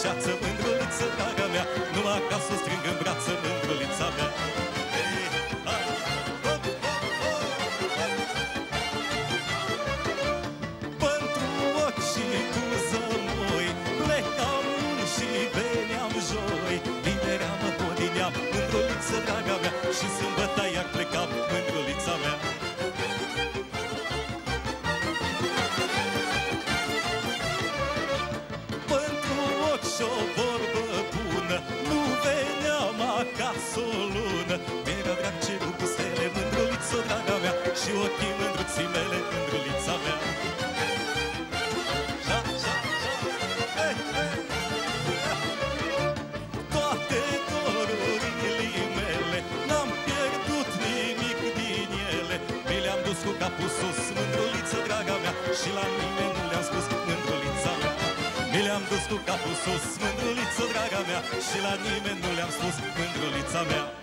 ceață, mândruliță, draga mea Numai ca să o strâng în brață, mândrulița mea Ei, hai, hop, hop, hop, hop. Pentru ochi și cu zămoi Plecam și veneam joi Vinerea mă hodineam, mândruliță, draga veneam acasă o lună. Mi-era drag cerul cu stele Mândruliță, draga mea Și ochii mândruții mele Mândrulița mea. Ja, ja, ja, hey, hey, ja. Toate dorurile mele N-am pierdut nimic din ele. Mi le-am dus cu capul sus Mândruliță, draga mea Și la nimeni nu le-am spus Mândrulița mea. Mi le-am dus cu capul sus, mândruliță, draga mea Și la nimeni nu le-am spus, mândrulița mea